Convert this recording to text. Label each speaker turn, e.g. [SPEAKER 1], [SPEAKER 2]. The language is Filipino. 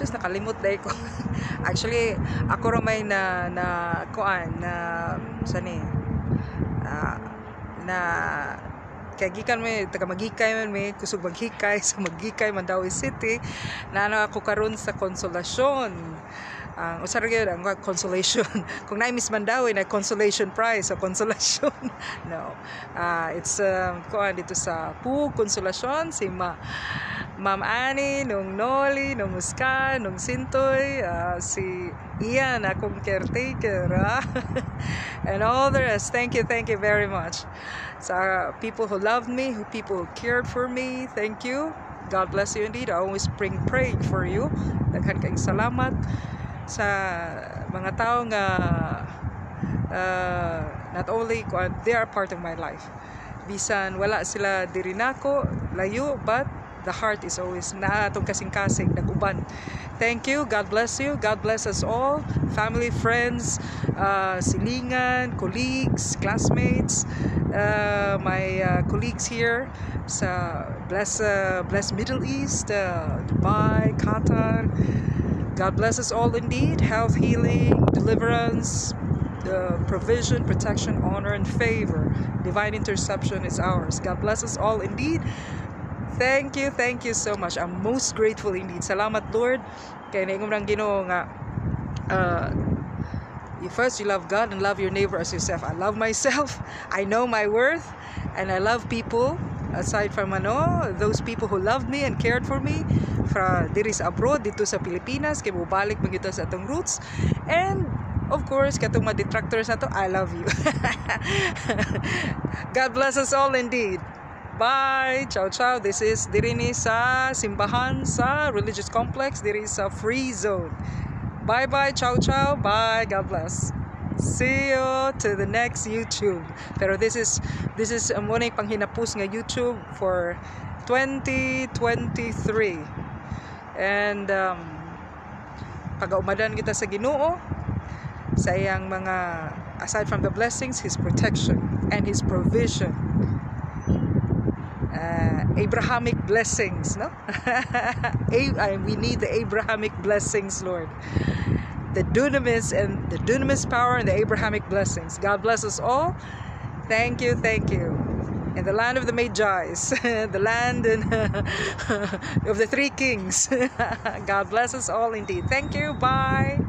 [SPEAKER 1] sus nakalimot dai ko actually ako ra may na na kuan na sa ni ah, na kay gikan may taga magikay man may kusog maghikay sa magikay Mandawi City na ano ako karon sa konsolasyon ang usar gyud ang consolation kung na Miss Mandawi na consolation prize so consolation no. Ah, it's um, kuan dito sa Pug Konsolasyon si Ma Ma'am Annie, nung Noli, nung Muskan, nung Sintoy, ah, si Ian, akong caretaker, ah. and all the rest. Thank you, thank you very much. Sa people who loved me, who people who cared for me, thank you. God bless you indeed. I always bring praying for you. Daghan kayong salamat sa mga tao nga uh, not only they are part of my life. Bisan wala sila diri nako, layo, but the heart is always na atong kasing-kasing naguban. Thank you. God bless you. God bless us all. Family, friends, uh, silingan, colleagues, classmates, uh, my uh, colleagues here sa bless, uh, bless Middle East, uh, Dubai, Qatar. God bless us all indeed. Health, healing, deliverance, provision, protection, honor, and favor. Divine interception is ours. God bless us all indeed. Thank you, thank you so much. I'm most grateful indeed. Salamat Lord. Kaya naingom ng Ginoo nga uh, first you love God and love your neighbor as yourself. I love myself. I know my worth and I love people aside from ano, those people who loved me and cared for me fra diri sa abroad dito sa Pilipinas kay mobalik man sa atong roots and of course katong mga detractors na to I love you God bless us all indeed Bye! Ciao, ciao. This is diri ni sa simbahan sa religious complex diri sa free zone. Bye bye, ciao ciao. Bye. God bless. See you to the next YouTube. Pero this is this is um, muna panghinapos nga YouTube for 2023. And um, pagaumadan kita sa Ginoo sa iyang mga aside from the blessings, His protection and His provision uh, Abrahamic blessings, no? We need the Abrahamic blessings, Lord. The dunamis and the dunamis power and the Abrahamic blessings. God bless us all. Thank you, thank you. In the land of the Magi's, the land and of the three kings. God bless us all indeed. Thank you. Bye.